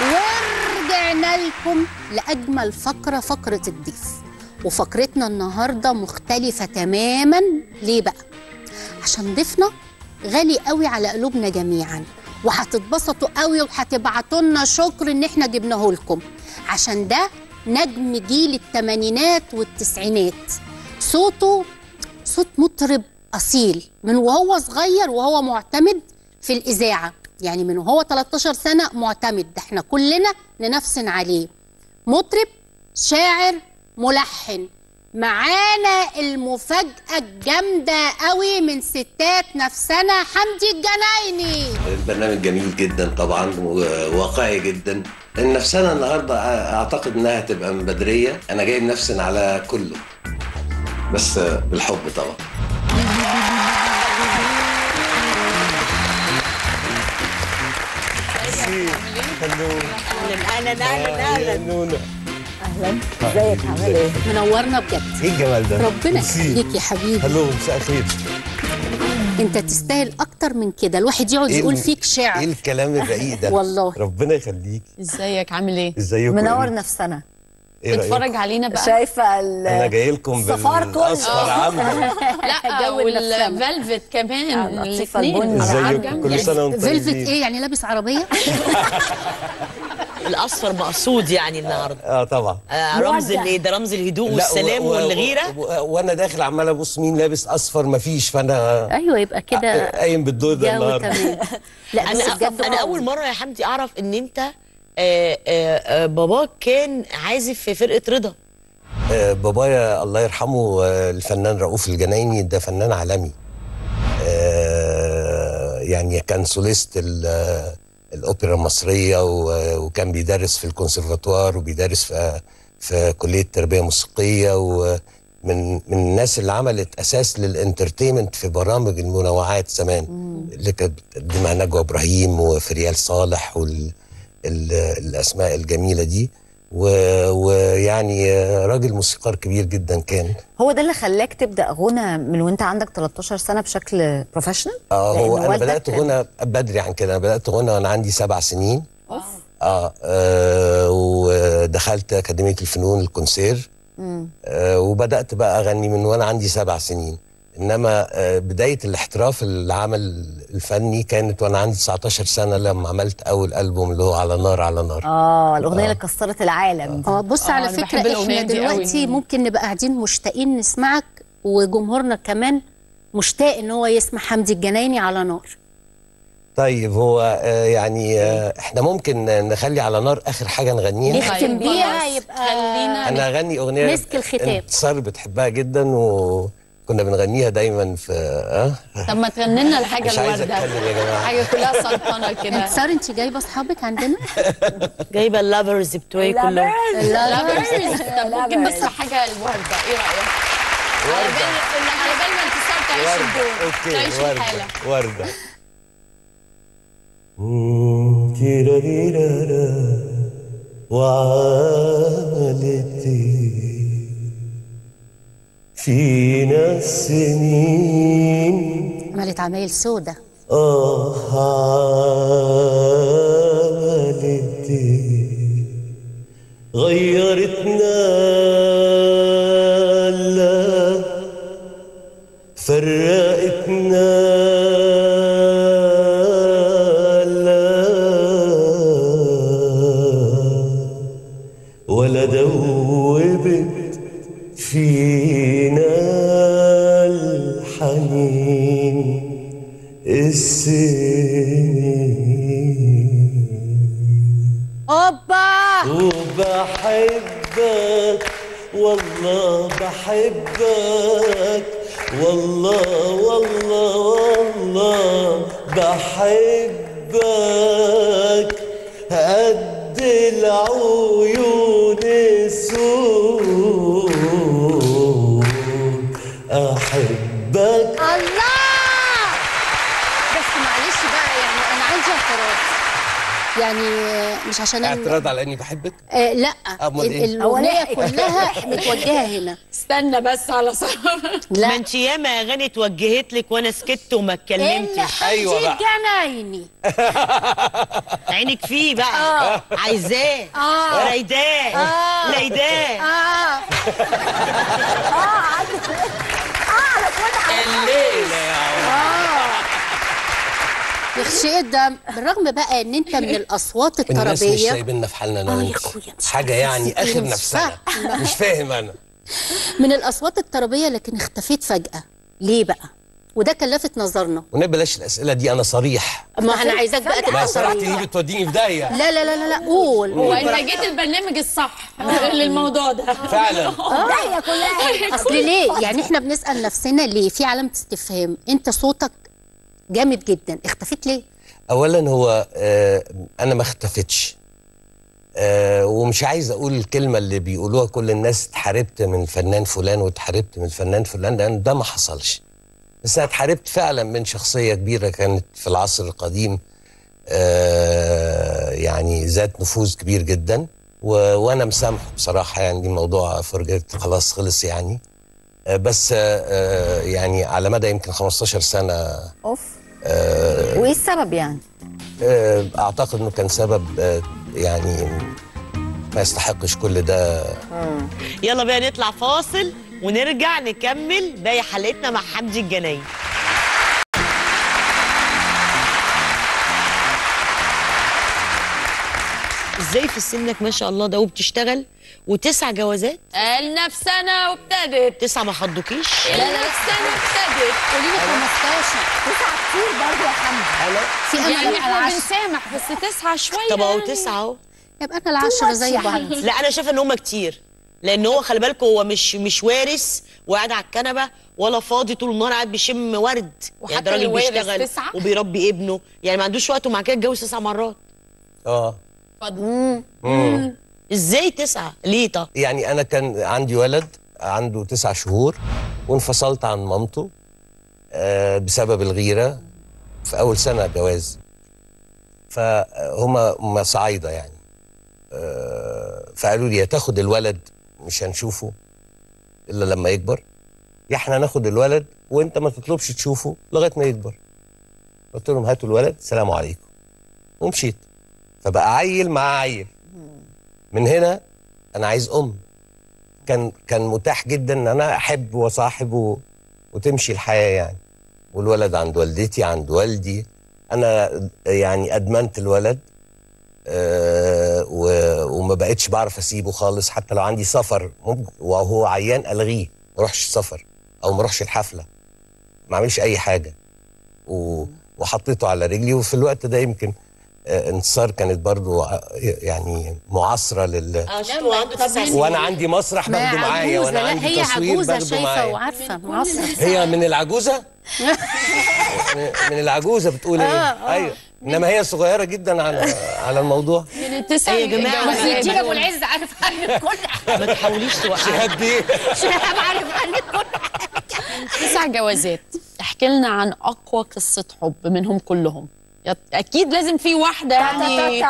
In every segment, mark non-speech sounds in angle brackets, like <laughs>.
ورجعنا لكم لأجمل فقرة فقرة الضيف. وفقرتنا النهاردة مختلفة تماما. ليه بقى؟ عشان ضيفنا غالي قوي على قلوبنا جميعا. وهتتبسطوا قوي وهتبعتوا لنا شكر إن إحنا جبناه لكم. عشان ده نجم جيل الثمانينات والتسعينات. صوته صوت مطرب أصيل. من وهو صغير وهو معتمد في الإذاعة. يعني من وهو 13 سنة معتمد. ده إحنا كلنا ننفسن عليه. مطرب شاعر ملحن. معانا المفاجأة الجامدة قوي من ستات نفسنا حمدي الجنايني. البرنامج جميل جدا طبعا وواقعي جدا. لأن نفسنا النهارده أعتقد إنها تبقى من بدرية. أنا جايب نفسنا على كله. بس بالحب طبعا. أهلا أهلا أهلا أهلا نونو أهلا ازيك عامل إيه؟ منورنا بجد. إيه الجمال ده؟ ربنا. يخليك يا حبيبي. هلو مساء الخير. انت تستاهل أكتر من كده. الواحد يقعد إيه يقول فيك شعر. إيه الكلام الرقيق ده؟ والله. ربنا يخليك. إزيك؟ عامل إيه؟ إزيكم؟ منور نفسنا. إيه؟ اتفرج علينا بقى. شايفة ال أنا جاي لكم. بالاصفر عامله لا. <laughs> والفيلفت كمان آه، الاثنين البني. كل سنة وأنتم فيلفت طيبين إيه؟ يعني لابس عربية؟ <laughs> الأصفر مقصود يعني النهارده. آه طبعا. آه رمز. الايه ده رمز الهدوء لا، والسلام و- و- والغيره وأنا داخل عمال أبص مين لابس أصفر مفيش. فأنا أيوه يبقى كده قايم بالدور ده النهارده. لا بس أنا أنا أول مرة يا حمدي أعرف إن أنت آه آه آه باباك كان عازف في فرقة رضا. بابايا الله يرحمه الفنان رؤوف الجنايني ده فنان عالمي. يعني كان soliste ال- الأوبرا المصرية و- وكان بيدرس في الكونسرفاتوار وبيدرس في في كلية تربية موسيقية ومن من الناس اللي عملت أساس لل entertainment في برامج المنوعات زمان اللي كانت بتقدمها نجوى إبراهيم وفريال صالح وال ال- الأسماء الجميلة دي. ويعني راجل موسيقار كبير جدا كان. هو ده اللي خلاك تبدأ غنى من وانت عندك 13 سنة بشكل professional؟ آه هو لأن أنا بدأت غنى بدري عن كده. أنا بدأت غنى وأنا عندي سبع سنين. آه, آه ودخلت أكاديمية الفنون الكونسير. آه وبدأت بقى أغني من وأنا عندي سبع سنين. إنما آه بداية الاحتراف العمل الفني كانت وأنا عندي 19 سنة لما عملت أول ألبوم اللي هو على نار على نار آه الأغنية اللي كسرت العالم دي آه بص آه، على الأغنية إحنا. دلوقتي ممكن نبقى قاعدين مشتاقين نسمعك وجمهورنا كمان مشتاق إن هو يسمع حمدي الجنايني على نار طيب هو آه يعني آه إحنا ممكن نخلي على نار آخر حاجة نغنيها نختم طيب، بيها. يبقى خلينا أنا اغني أغنية مسك الختام. إنتصار بتحبها جدا وكنا بنغنيها دايما في آه؟ طب ما تغني لنا الحاجة مش عايز الورده أتكلم يا جماعة. حاجة كلها سلطنة كده. انتصار انت جايبة أصحابك عندنا؟ <laughs> جايبة اللافرز بتوعي كلهم. لا بس طب ممكن بس حاجة الورده إيه رأيك؟ على بال على بال ما انتصار تعيش الدور. أوكي تعيش الحالة. ورده ورده مم، تيراريرارا، وعملت إيه فينا السنين عملت عمايل سودة آه عملت إيه السنين. أوبا. وبحبك والله بحبك والله والله والله بحبك. قد العيون السود مش عشان أنا- اعتراض على إني بحبك؟ آه لا. أمال ال- إيه؟ الأغنية كلها متوجهة هنا. <laughs> استنى بس على صبر ما لا انت ياما اغاني اتوجهت لك وأنا سكت وما اتكلمتش. أيوة بقى. حدي جنايني <laughs> عينك فيه بقى. عايزاه. آه. رايداه. آه. ليداه آه. <laughs> الليلة يا عمر. يخشي ده بالرغم بقى إن أنت من الأصوات الناس مش سايبيننا في حالنا أنا آه يا وانت أخويا، مش حاجة يعني آخر نفسنا. فاهمة. <laughs> مش فاهم أنا. من الأصوات الطربيه لكن اختفيت فجأة. ليه بقى؟ وده كان لافت نظرنا. ونبقى بلاش الأسئلة دي أنا صريح. ما أنا عايزاك بقى ما تبقى صراحتي صريح دي بتوديني في داهية. لا لا لا لا لا قول. هو قول. انت. جيت البرنامج الصح للموضوع ده. فعلا. <laughs> هي كلها. <laughs> أصل ليه؟ يعني إحنا بنسأل نفسنا ليه؟ في علامة استفهام. أنت صوتك جامد جدا. اختفيت ليه؟ اولا هو آه أنا ما اختفتش آه ومش عايز أقول الكلمة اللي بيقولوها كل الناس اتحاربت من الفنان فلان واتحاربت من الفنان فلان لأن ده ما حصلش. بس أنا اتحاربت فعلا من شخصية كبيرة كانت في العصر القديم آه يعني ذات نفوذ كبير جدا. و... وأنا مسامحه بصراحة يعني دي موضوع فرجت خلاص خلص يعني. آه بس آه آه يعني على مدى يمكن 15 سنة أوف. آه وإيه السبب يعني؟ آه، أعتقد إنه كان سبب آه، يعني ما يستحقش كل ده. يلا بقى نطلع فاصل ونرجع نكمل باقي حلقتنا مع حمدي الجناي. إزاي في سنك ما شاء الله ده وبتشتغل وتسع جوازات؟ قالنا في سنه وابتدت. تسعه ما خضوكيش قالنا في سنه وابتدت. قولي لي 15 تسعة كتير برضه يا حمد في امل يعني إحنا بنسامح بس تسعة شوية طب اهو يعني. تسعة اهو. يبقى أنا العشرة زي بعض. لا أنا شايفة إن هم كتير. لأن هو خلي بالكم هو مش مش وارث وقاعد على الكنبة ولا فاضي طول النهار قاعد بيشم ورد. وحتى يعني ده راجل بيشتغل تسعة؟ وبيربي ابنه. يعني ما عندوش وقت ومع كده اتجوز تسع مرات. آه. إزاي تسعه ليه طب يعني أنا كان عندي ولد عنده تسع شهور وانفصلت عن مامته آه، بسبب الغيرة في أول سنة جواز. فهما هما صعايدة يعني. آه، فقالوا لي يا تاخد الولد مش هنشوفه إلا لما يكبر. يا إحنا ناخد الولد وانت ما تطلبش تشوفه لغاية ما يكبر. قلت لهم هاتوا الولد سلام عليكم. ومشيت. فبقى عيل مع عيل. من هنا أنا عايز أم. كان كان متاح جدا إن أنا أحب وصاحب و... وتمشي الحياة يعني. والولد عند والدتي عند والدي. أنا يعني أدمنت الولد أه و... وما بقتش بعرف أسيبه خالص. حتى لو عندي سفر ممكن وهو عيان ألغيه. ما اروحش السفر أو ما اروحش الحفلة. ما اعملش أي حاجة. و... وحطيته على رجلي. وفي الوقت ده يمكن انتصار كانت برضو يعني معاصرة لل آه سنين وأنا عندي مسرح باخده معايا وأنا عندي هي تصوير باخده معايا. وعارفة معاصرة. هي من العجوزة؟ من- العجوزة بتقول إيه؟ أيوه. إنما هي صغيرة جدا على على الموضوع. من التسعه يا جماعة، الجوازات أنا- دي أبو. العز عارف عنك كل ما تحاوليش توقعي. شهاد دي. شهاب عارف عنك كل تسع جوازات. احكي لنا عن أقوى قصة حب منهم كلهم. أكيد لازم في واحدة يعني.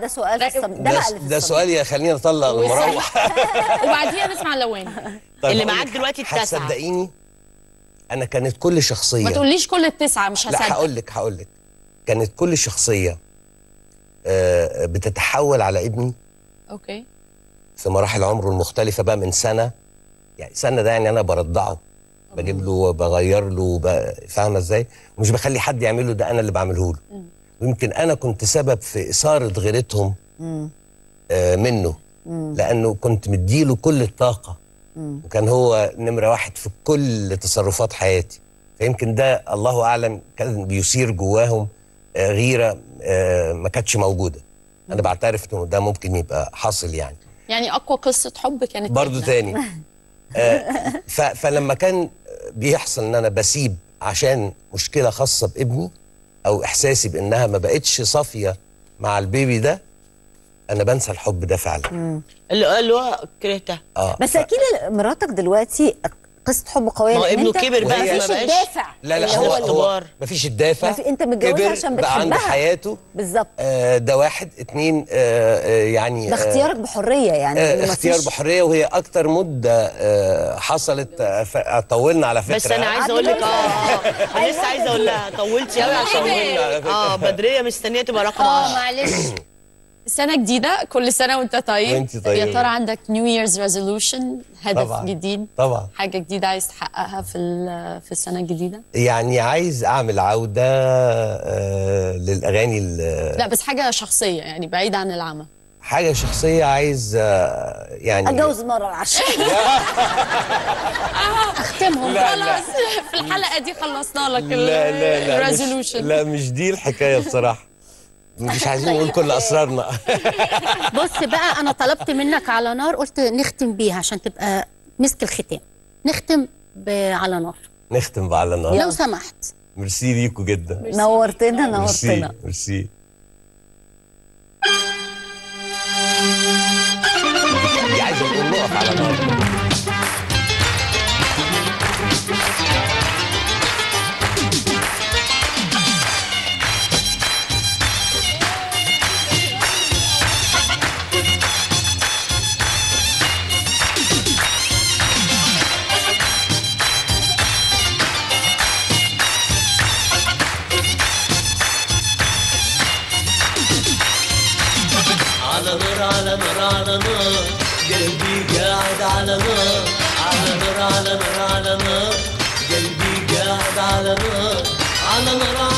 ده سؤال. ده ده, ده. سؤال يخليني اطلق المروح. <laughs> <laughs> وبعديها نسمع لوان طيب اللي معاك دلوقتي التاسعة. هتصدقيني؟ أنا كانت كل شخصية. ما تقوليش كل التسعة مش لا هصدق. هقول لك هقول لك. كانت كل شخصية آه، بتتحول على ابني. أوكي. في مراحل عمره المختلفة بقى من سنة. يعني سنة ده يعني أنا برضعه. بجيب له وبغير له فاهمة إزاي؟ ومش بخلي حد يعمله ده أنا اللي بعمله له. ويمكن أنا كنت سبب في إثارة غيرتهم آه منه. لأنه كنت مديله كل الطاقة. وكان هو نمرة واحد في كل تصرفات حياتي. فيمكن ده الله أعلم كان بيثير جواهم آه غيرة آه ما كانتش موجودة. أنا بعترف إنه ده ممكن يبقى حاصل يعني. يعني أقوى قصة حب كانت إحنا. تاني. <laughs> آه، فلما كان بيحصل إن أنا بسيب عشان مشكلة خاصة بابني أو إحساسي بإنها ما بقتش صافية مع البيبي ده أنا بنسى الحب ده فعلا. اللي اللي هو كرهتها. آه بس ف- أكيد مراتك دلوقتي قصة حب قوية ما ابنه كبر بقى مفيش الدافع. لا لا هو اختبار. مفيش الدافع. ما في- أنت متجوزها عشان بقى عنده بتحبها. حياته. بالظبط. آه، ده واحد اتنين آه، آه، يعني ده آه، اختيارك بحرية يعني آه، اختيار مفيش- بحرية وهي أكتر مدة آه، حصلت آه، ف- طولنا على فكرة. بس أنا عايزه أقول لك آه آه أنا لسه عايزه أقول لها طولتي قوي عشان طولنا على فكرة. آه بدرية مستنية تبقى رقم آه 10 معلش. <coughs> سنة جديدة كل سنة وانت طيب. وانت طيبة. يا ترى عندك نيو ييرز ريزولوشن هدف طبعاً. جديد طبعا. حاجة جديدة عايز تحققها في ال- في السنة الجديدة؟ يعني عايز أعمل عودة آه، للأغاني ال- لا بس حاجة شخصية يعني بعيد عن العمل. حاجة شخصية عايز آه، يعني أتجوز مرة العشرة <laughs> أختمهم. لا، خلاص في الحلقة دي خلصنا لك لا لا لا مش, الريزولوشن لا مش دي الحكاية بصراحة. مش عايزين نقول كل أسرارنا. <laughs> بص بقى أنا طلبت منك على نار قلت نختم بيها عشان تبقى مسك الختام. نختم ب- على نار. نختم بقى على نار. لو سمحت. ميرسي ليكوا جدا. نورتنا ميرسي نورتنا ميرسي عايزة نقول نقف على نار. قلبي قاعد على نار على نار على نار على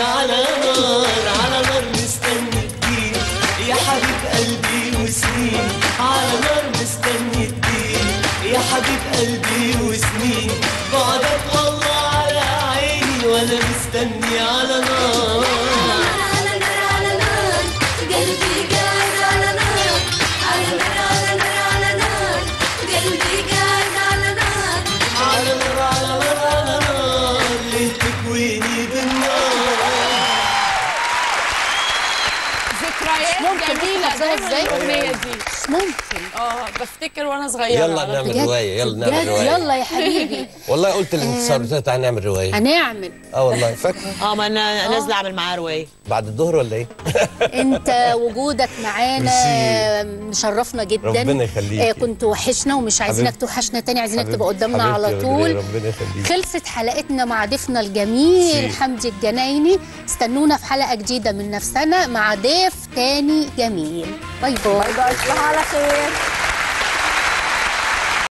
على نار على نار مستني يا حبيب قلبي وسنين. على نار مستني الدين يا حبيب قلبي وسنين. بعدك والله على عيني وأنا مستني على نار. جميلة ده إزاي الأغنية دي مش ممكن آه بفتكر وأنا صغيرة يلا نعمل. رواية يلا نعمل رواية. يلا يا حبيبي. والله قلت للانتصار قلت لها تعالى نعمل رواية. هنعمل. آه والله. فاكر؟ آه ما أنا نازلة أعمل معاه رواية. بعد الظهر ولا إيه؟ <laughs> أنت وجودك معانا. مشرفنا جدا. ربنا يخليكي. آه، كنت وحشنا ومش عايزينك. توحشنا تاني عايزينك تبقى قدامنا على طول. ربنا يخليك. خلصت حلقتنا مع ضيفنا الجميل. حمدي الجنايني. استنونا في حلقة جديدة من نفسنا مع ضيف تاني جميل. باي باي. باي باي على خير.